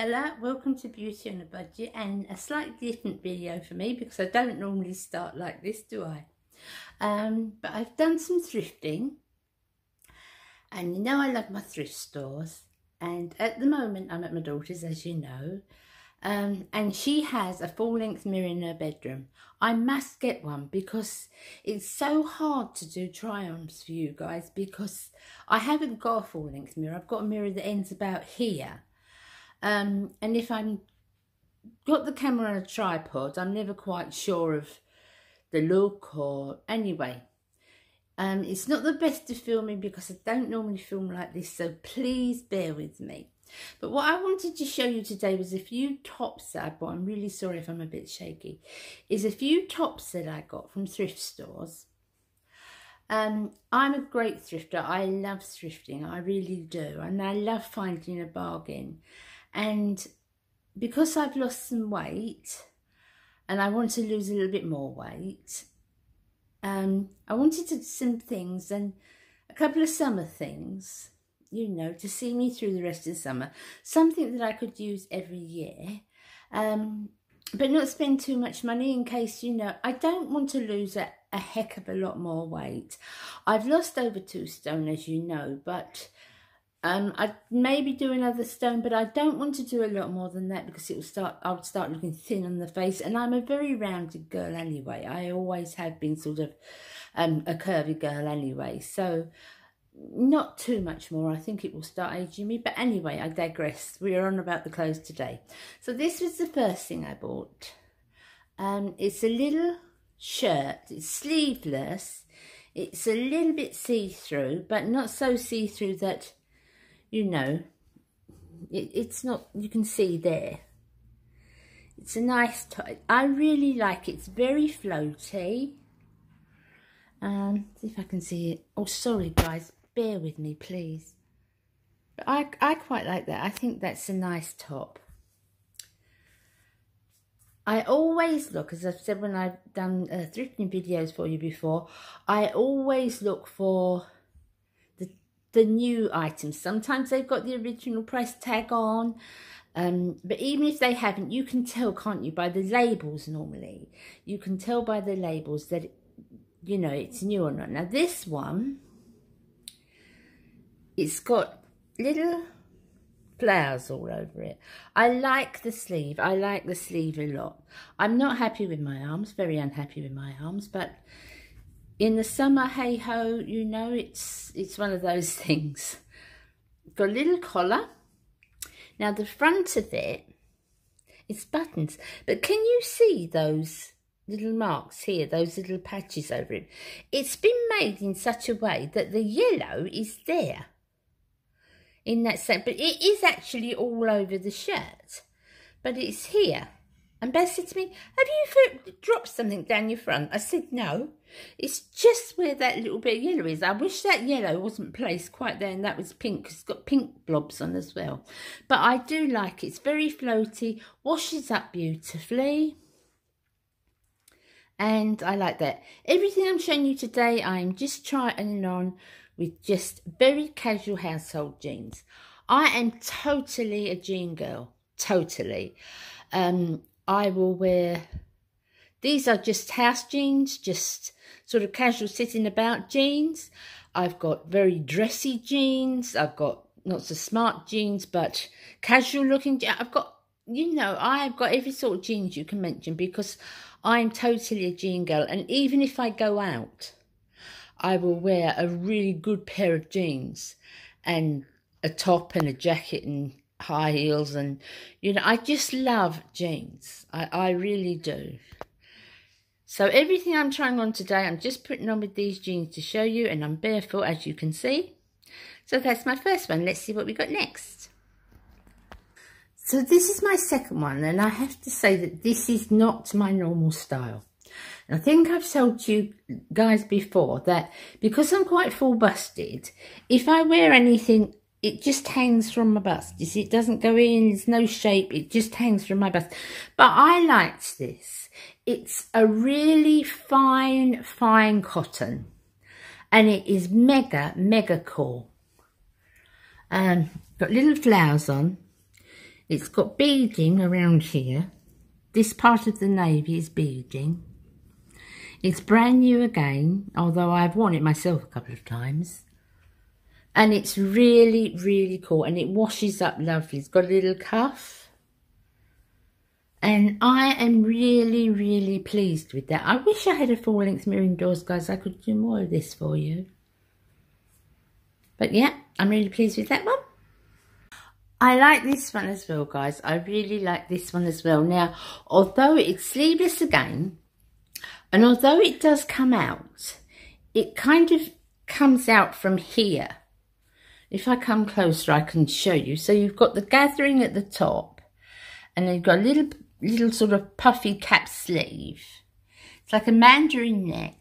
Bella, welcome to Beauty on a Budget and a slightly different video for me because I don't normally start like this, do I? Um, but I've done some thrifting and you know I love my thrift stores and at the moment I'm at my daughter's as you know um, and she has a full-length mirror in her bedroom. I must get one because it's so hard to do try-ons for you guys because I haven't got a full-length mirror. I've got a mirror that ends about here. Um, and if I'm got the camera on a tripod, I'm never quite sure of the look or anyway. Um, it's not the best of filming because I don't normally film like this, so please bear with me. But what I wanted to show you today was a few tops that I bought. I'm really sorry if I'm a bit shaky. Is a few tops that I got from thrift stores. Um, I'm a great thrifter. I love thrifting. I really do. And I love finding a bargain. And because I've lost some weight and I want to lose a little bit more weight, um, I wanted to do some things and a couple of summer things you know, to see me through the rest of the summer. Something that I could use every year. Um, but not spend too much money in case, you know, I don't want to lose a, a heck of a lot more weight. I've lost over two stone, as you know, but um, I maybe do another stone, but I don't want to do a lot more than that because it will start. I would start looking thin on the face, and I'm a very rounded girl anyway. I always have been sort of um, a curvy girl anyway, so not too much more. I think it will start aging me. But anyway, I digress. We are on about the clothes today. So this was the first thing I bought. Um, it's a little shirt. It's sleeveless. It's a little bit see-through, but not so see-through that, you know, it, it's not, you can see there. It's a nice top. I really like it. It's very floaty. Um, see if I can see it. Oh, sorry, guys bear with me, please. But I, I quite like that. I think that's a nice top. I always look, as I've said when I've done uh, thrifting videos for you before, I always look for the, new items. Sometimes they've got the original price tag on, um, but even if they haven't, you can tell, can't you, by the labels normally. You can tell by the labels that, you know, it's new or not. Now this one it's got little flowers all over it. I like the sleeve. I like the sleeve a lot. I'm not happy with my arms, very unhappy with my arms, but in the summer, hey ho, you know, it's it's one of those things. Got a little collar. Now the front of it, it's buttons, but can you see those little marks here, those little patches over it? It's been made in such a way that the yellow is there in that set. But it is actually all over the shirt. But it's here. And Beth said to me, have you dropped something down your front? I said, no. It's just where that little bit of yellow is. I wish that yellow wasn't placed quite there and that was pink. It's got pink blobs on as well. But I do like it. It's very floaty, washes up beautifully. And I like that. Everything I'm showing you today, I'm just trying on with just very casual household jeans. I am totally a jean girl, totally. Um, I will wear, these are just house jeans, just sort of casual sitting about jeans. I've got very dressy jeans. I've got not so smart jeans, but casual looking. I've got, you know, I've got every sort of jeans you can mention because I'm totally a jean girl. And even if I go out, I will wear a really good pair of jeans and a top and a jacket and high heels and you know I just love jeans. I, I really do. So everything I'm trying on today I'm just putting on with these jeans to show you and I'm barefoot as you can see. So that's my first one. Let's see what we got next. So this is my second one and I have to say that this is not my normal style. I think I've told you guys before that because I'm quite full busted, if I wear anything, it just hangs from my bust. You see, it doesn't go in, there's no shape, it just hangs from my bust. But I liked this. It's a really fine, fine cotton. And it is mega, mega cool. Um, got little flowers on. It's got beading around here. This part of the navy is beading. It's brand new again, although I've worn it myself a couple of times. And it's really, really cool. And it washes up lovely. It's got a little cuff. And I am really, really pleased with that. I wish I had a full-length mirror indoors, guys. I could do more of this for you. But yeah, I'm really pleased with that one. I like this one as well, guys. I really like this one as well. Now, although it's sleeveless again, and although it does come out, it kind of comes out from here. If I come closer, I can show you. So you've got the gathering at the top, and then you've got a little, little sort of puffy cap sleeve. It's like a mandarin neck.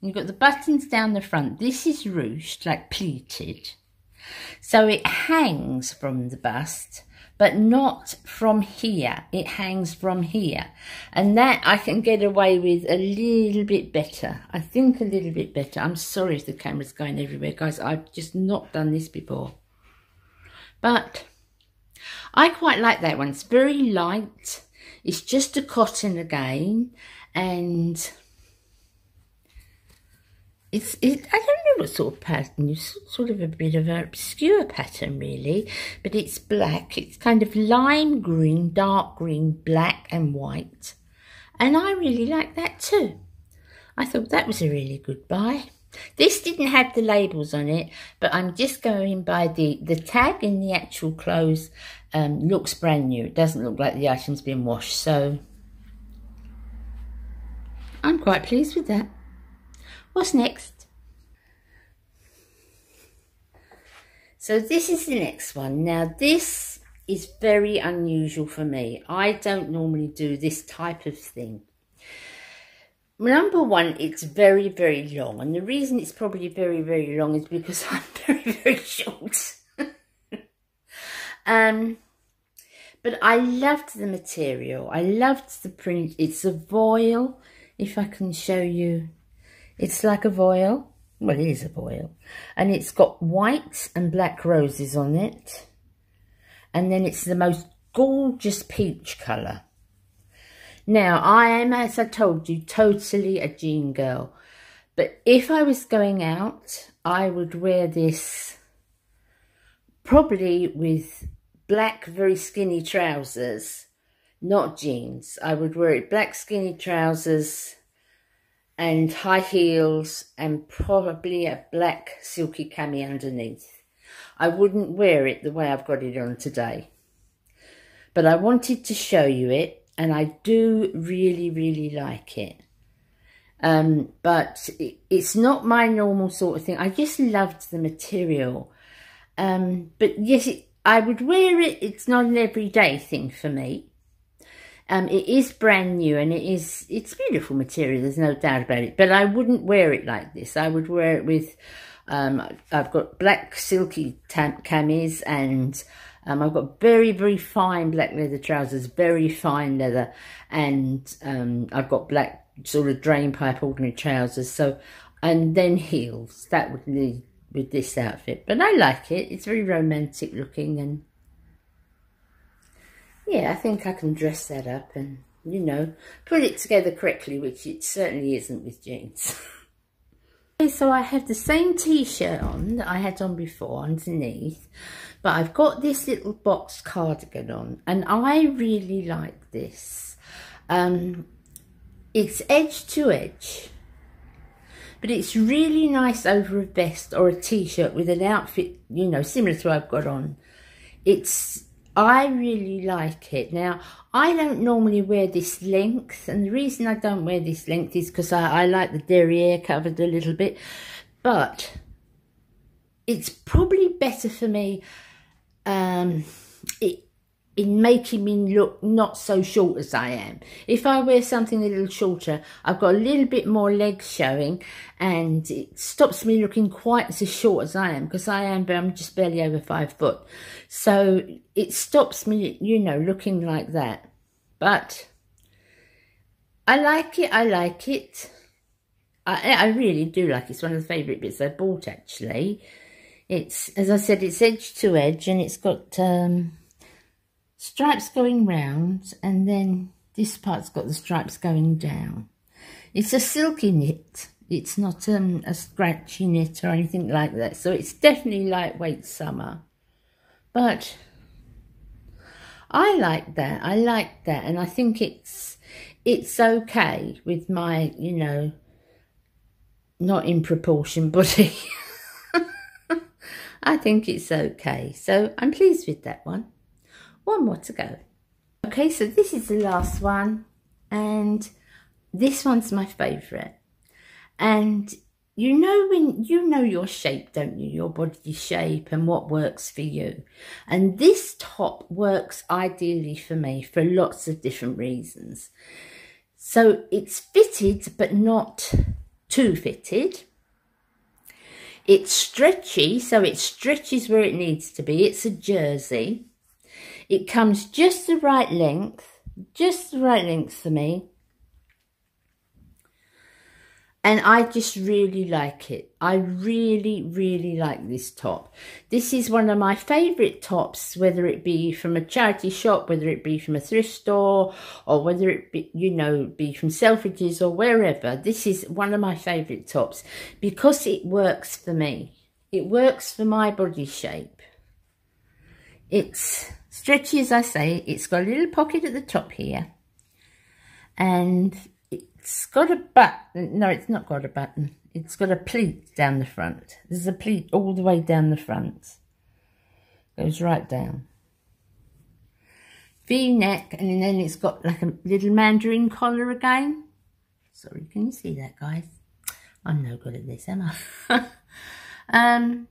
And you've got the buttons down the front. This is ruched, like pleated. So it hangs from the bust but not from here. It hangs from here. And that I can get away with a little bit better. I think a little bit better. I'm sorry if the camera's going everywhere, guys. I've just not done this before. But I quite like that one. It's very light. It's just a cotton again. And it's it, I don't know what sort of pattern. It's sort of a bit of an obscure pattern, really. But it's black. It's kind of lime green, dark green, black and white. And I really like that too. I thought that was a really good buy. This didn't have the labels on it, but I'm just going by the, the tag in the actual clothes um, looks brand new. It doesn't look like the item's been washed, so I'm quite pleased with that. What's next? So this is the next one. Now this is very unusual for me. I don't normally do this type of thing. Number one, it's very, very long. And the reason it's probably very, very long is because I'm very, very short. um, but I loved the material. I loved the print. It's a voile, if I can show you it's like a voile. Well, it is a voile. And it's got white and black roses on it. And then it's the most gorgeous peach colour. Now, I am, as I told you, totally a jean girl. But if I was going out, I would wear this probably with black, very skinny trousers, not jeans. I would wear it black, skinny trousers and high heels and probably a black silky cami underneath. I wouldn't wear it the way I've got it on today. But I wanted to show you it and I do really, really like it. Um, but it, it's not my normal sort of thing. I just loved the material. Um, but yes, it, I would wear it. It's not an everyday thing for me. Um, it is brand new and it is, it's beautiful material, there's no doubt about it. But I wouldn't wear it like this. I would wear it with, um, I've got black silky camis and um, I've got very, very fine black leather trousers, very fine leather. And um, I've got black sort of drain pipe ordinary trousers. So, and then heels. That would lead with this outfit. But I like it. It's very romantic looking and yeah, I think I can dress that up and, you know, put it together correctly, which it certainly isn't with jeans. okay, so I have the same t-shirt on that I had on before underneath, but I've got this little box cardigan on, and I really like this. Um, it's edge to edge, but it's really nice over a vest or a t-shirt with an outfit, you know, similar to what I've got on. It's I really like it. Now, I don't normally wear this length, and the reason I don't wear this length is because I, I like the derriere covered a little bit, but it's probably better for me um, it, in making me look not so short as I am. If I wear something a little shorter, I've got a little bit more legs showing and it stops me looking quite as short as I am because I am but I'm just barely over five foot. So it stops me, you know, looking like that. But I like it, I like it. I, I really do like it. It's one of the favourite bits I bought actually. It's, as I said, it's edge to edge and it's got... Um, stripes going round and then this part's got the stripes going down. It's a silky knit. It's not um, a scratchy knit or anything like that. So it's definitely lightweight summer. But I like that. I like that. And I think it's it's okay with my, you know, not in proportion body. I think it's okay. So I'm pleased with that one. One more to go. Okay, so this is the last one. And this one's my favourite. And you know when you know your shape, don't you? Your body shape and what works for you. And this top works ideally for me for lots of different reasons. So it's fitted, but not too fitted. It's stretchy, so it stretches where it needs to be. It's a jersey. It comes just the right length, just the right length for me. And I just really like it. I really, really like this top. This is one of my favourite tops, whether it be from a charity shop, whether it be from a thrift store, or whether it be, you know, be from Selfridges or wherever. This is one of my favourite tops because it works for me. It works for my body shape. It's stretchy, as I say. It's got a little pocket at the top here. And it's got a button. No, it's not got a button. It's got a pleat down the front. There's a pleat all the way down the front. Goes right down. V-neck, and then it's got like a little mandarin collar again. Sorry, can you see that, guys? I'm no good at this, am I? um,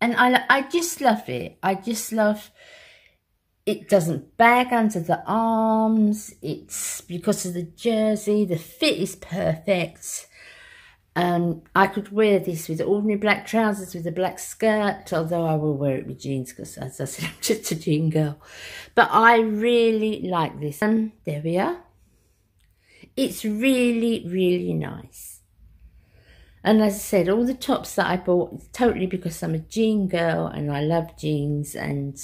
and I, I just love it. I just love it doesn't bag under the arms. It's because of the jersey. The fit is perfect. Um, I could wear this with ordinary black trousers with a black skirt, although I will wear it with jeans because, as I said, I'm just a jean girl. But I really like this. And there we are. It's really, really nice. And as I said, all the tops that I bought, totally because I'm a jean girl and I love jeans and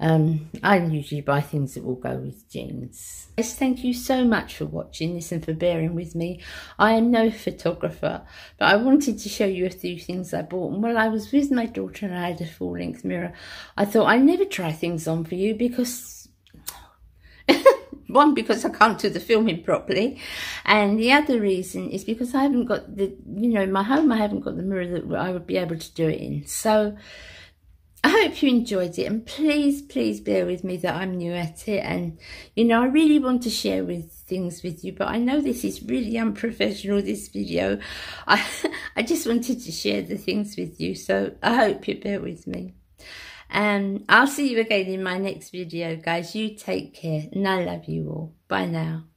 um, I usually buy things that will go with jeans. Yes, thank you so much for watching this and for bearing with me. I am no photographer, but I wanted to show you a few things I bought. And while I was with my daughter and I had a full-length mirror, I thought I'd never try things on for you because... one because I can't do the filming properly and the other reason is because I haven't got the you know my home I haven't got the mirror that I would be able to do it in so I hope you enjoyed it and please, please bear with me that I'm new at it and, you know, I really want to share with things with you, but I know this is really unprofessional, this video. I, I just wanted to share the things with you, so I hope you bear with me. And I'll see you again in my next video, guys. You take care and I love you all. Bye now.